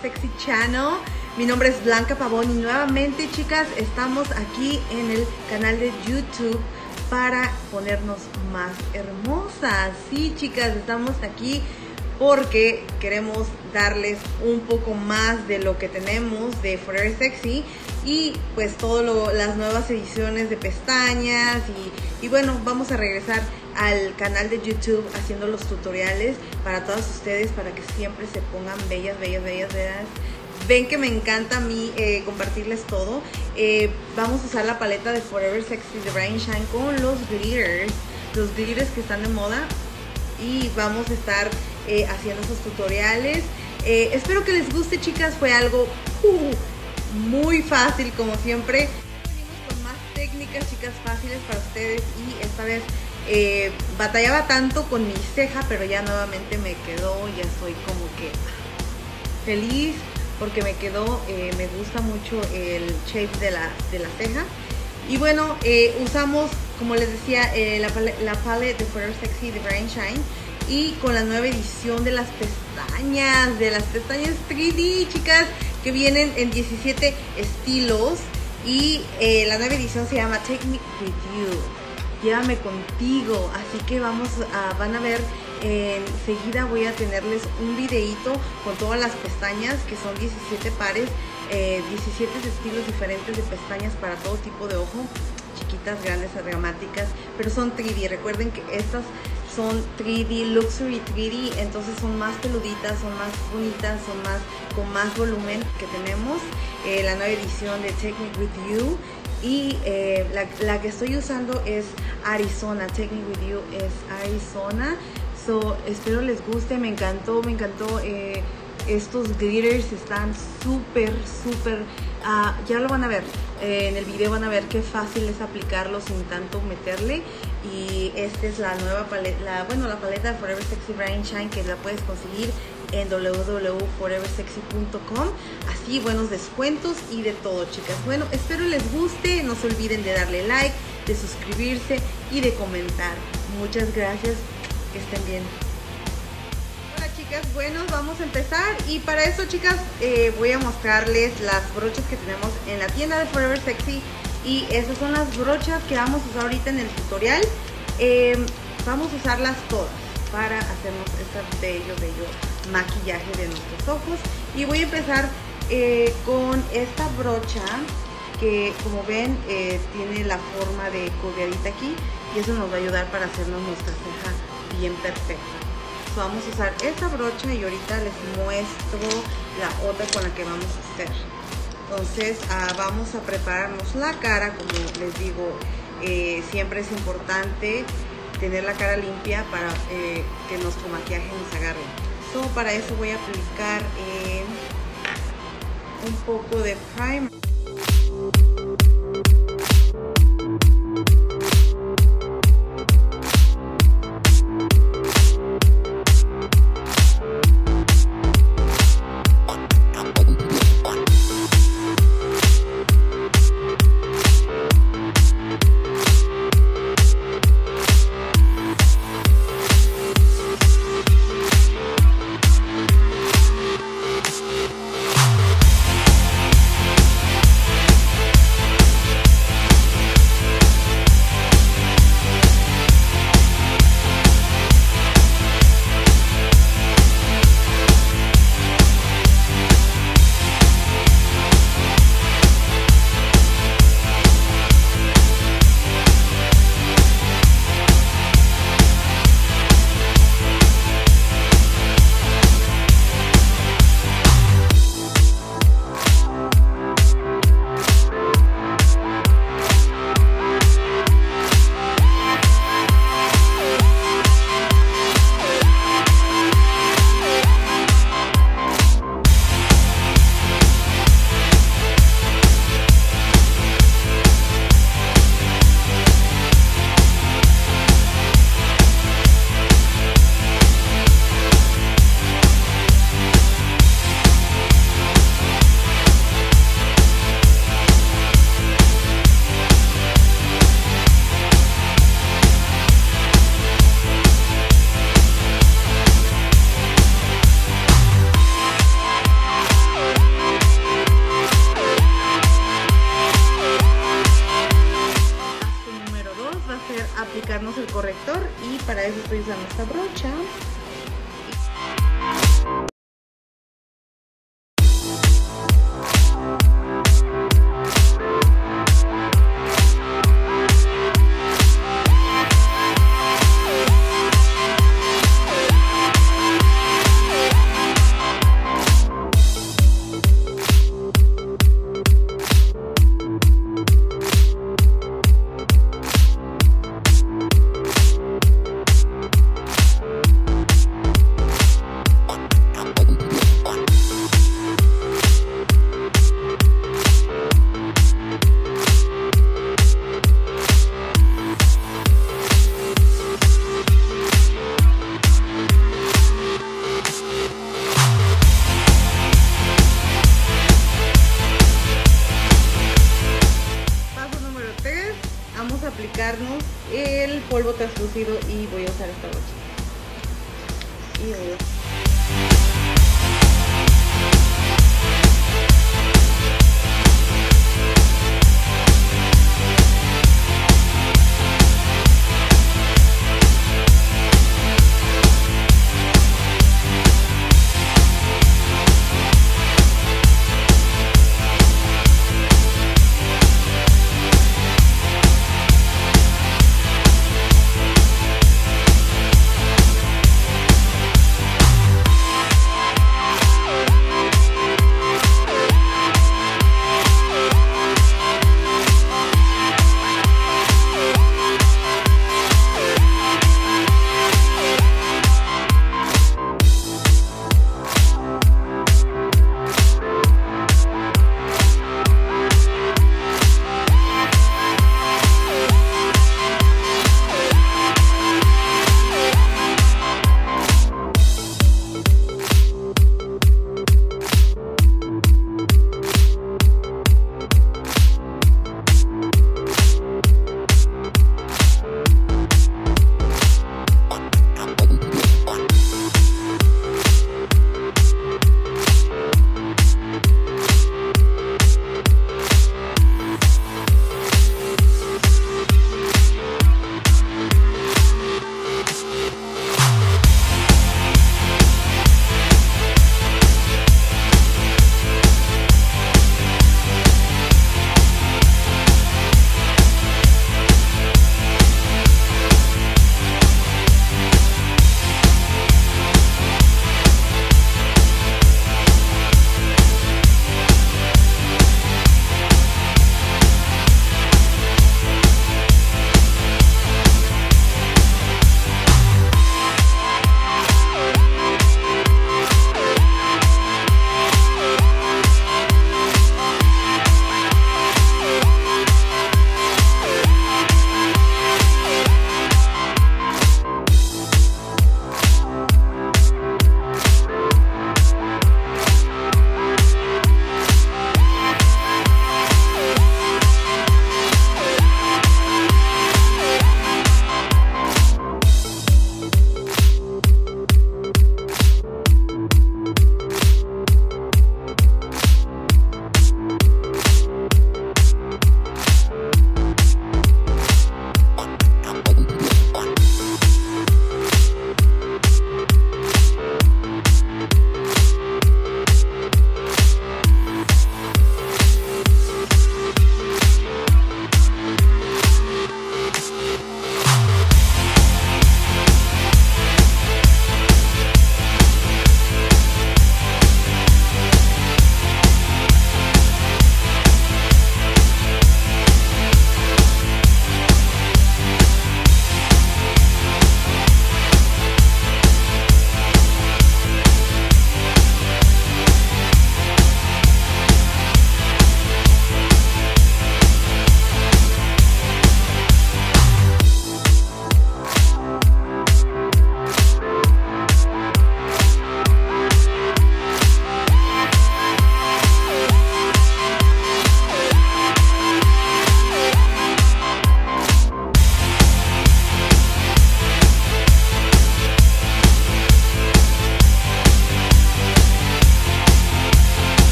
Sexy Channel. Mi nombre es Blanca Pavón y nuevamente chicas estamos aquí en el canal de YouTube para ponernos más hermosas. Sí chicas, estamos aquí porque queremos darles un poco más de lo que tenemos de Forever Sexy y pues todas las nuevas ediciones de pestañas y, bueno, vamos a regresar al canal de YouTube haciendo los tutoriales para todas ustedes para que siempre se pongan bellas, bellas, bellas, bellas. Ven que me encanta a mí eh, compartirles todo. Eh, vamos a usar la paleta de Forever Sexy de Brian Shine con los glitters, los glitters que están de moda y vamos a estar eh, haciendo esos tutoriales. Espero que les guste chicas, fue algo uh, muy fácil como siempre. Venimos con más técnicas chicas fáciles para ustedes y esta vez eh, batallaba tanto con mi ceja, pero ya nuevamente me quedó, ya estoy como que feliz porque me quedó, me gusta mucho el shape de la, de la ceja. Y bueno, usamos, como les decía, la, la palette de Forever Sexy de Brian Shine y con la nueva edición de las pestañas, de las pestañas 3D, chicas, que vienen en 17 estilos. Y eh, la nueva edición se llama Take Me With You. Llévame contigo. Así que vamos a, van a ver, enseguida voy a tenerles un videito con todas las pestañas, que son 17 pares, 17 eh, estilos diferentes de pestañas para todo tipo de ojo chiquitas, grandes, dramáticas, pero son 3D. Recuerden que estas son 3D, Luxury 3D, entonces son más peluditas, son más bonitas, son más con más volumen que tenemos. Eh, la nueva edición de Me With You y eh, la, que estoy usando es Arizona, Take Me With You es Arizona. So, espero les guste, me encantó, me encantó. Eh, estos glitters están súper, súper, ah, ya lo van a ver, en el video van a ver qué fácil es aplicarlo sin tanto meterle y esta es la nueva paleta, bueno la paleta Forever Sexy Bright Shine que la puedes conseguir en www.foreversexy.com así buenos descuentos y de todo chicas. Bueno espero les guste no se olviden de darle like de suscribirse y de comentar. Muchas gracias que estén bien. Hola chicas. Bueno vamos a empezar. Y para eso chicas eh, voy a mostrarles las brochas que tenemos en la tienda de Forever Sexy. Y esas son las brochas que vamos a usar ahorita en el tutorial. Em, vamos a usarlas todas para hacernos este bello bello maquillaje de nuestros ojos. Y voy a empezar eh, con esta brocha que como ven eh, tiene la forma de codeadita aquí y eso nos va a ayudar para hacernos nuestra ceja bien perfecta. Vamos a usar esta brocha y ahorita les muestro la otra con la que vamos a hacer. Entonces ah, vamos a prepararnos la cara, como les digo, eh, siempre es importante tener la cara limpia para que nuestro maquillaje nos agarre. Para eso voy a aplicar eh, un poco de primer.